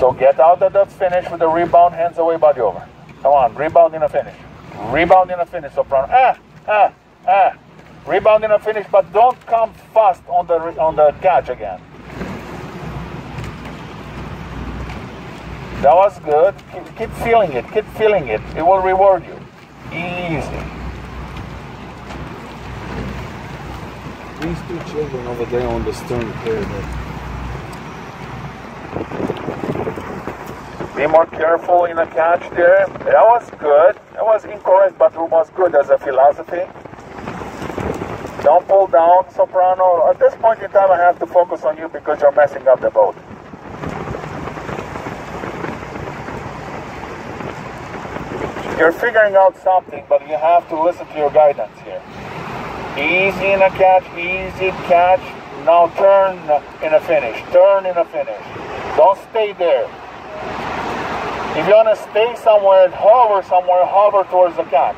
So get out of the finish with the rebound, hands away, body over. Come on, rebound in a finish. Rebound in a finish, soprano. Ah, ah, ah. Rebound in a finish, but don't come fast on the on the catch again. That was good. Keep, keep feeling it. Keep feeling it. It will reward you. Easy. These two children over there on the stern. Be more careful in the catch there. That was good. That was incorrect, but it was good as a philosophy. Don't pull down, soprano. At this point in time, I have to focus on you because you're messing up the boat. You're figuring out something, but you have to listen to your guidance here. Easy in a catch, easy catch. Now turn in a finish. Turn in a finish. Don't stay there. If you want to stay somewhere, hover somewhere, hover towards the catch.